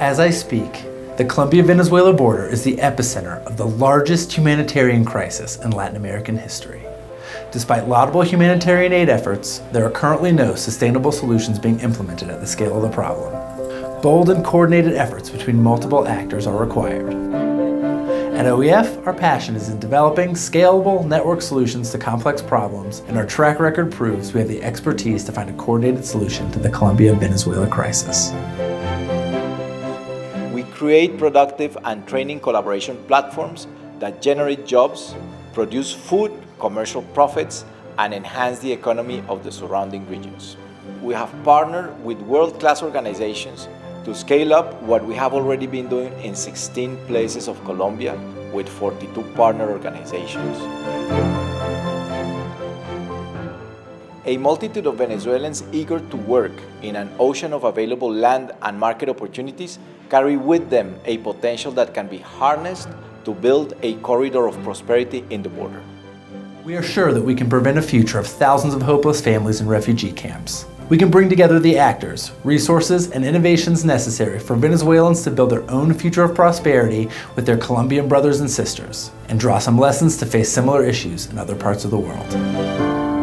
As I speak, the Colombia-Venezuela border is the epicenter of the largest humanitarian crisis in Latin American history. Despite laudable humanitarian aid efforts, there are currently no sustainable solutions being implemented at the scale of the problem. Bold and coordinated efforts between multiple actors are required. At OEF, our passion is in developing scalable network solutions to complex problems, and our track record proves we have the expertise to find a coordinated solution to the Colombia-Venezuela crisis. We create productive and training collaboration platforms that generate jobs, produce food, commercial profits, and enhance the economy of the surrounding regions. We have partnered with world-class organizations to scale up what we have already been doing in 16 places of Colombia with 42 partner organizations. A multitude of Venezuelans eager to work in an ocean of available land and market opportunities carry with them a potential that can be harnessed to build a corridor of prosperity in the border. We are sure that we can prevent a future of thousands of hopeless families in refugee camps. We can bring together the actors, resources, and innovations necessary for Venezuelans to build their own future of prosperity with their Colombian brothers and sisters, and draw some lessons to face similar issues in other parts of the world.